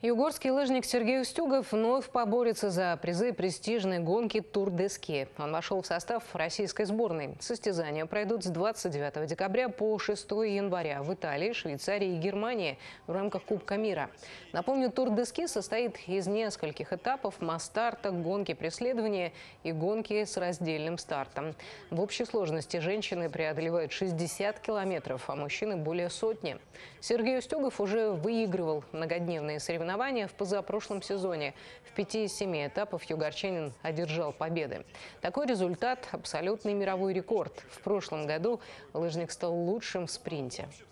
Югорский лыжник Сергей Устюгов вновь поборется за призы престижной гонки Тур де Ски. Он вошел в состав российской сборной. Состязания пройдут с 29 декабря по 6 января в Италии, Швейцарии и Германии в рамках Кубка мира. Напомню, Тур де Ски состоит из нескольких этапов масс-старта, гонки преследования и гонки с раздельным стартом. В общей сложности женщины преодолевают 60 километров, а мужчины более сотни. Сергей Устюгов уже выигрывал многодневные соревнования соревнования в позапрошлом сезоне. В пяти из семи этапов югорчанин одержал победы. Такой результат – абсолютный мировой рекорд. В прошлом году лыжник стал лучшим в спринте.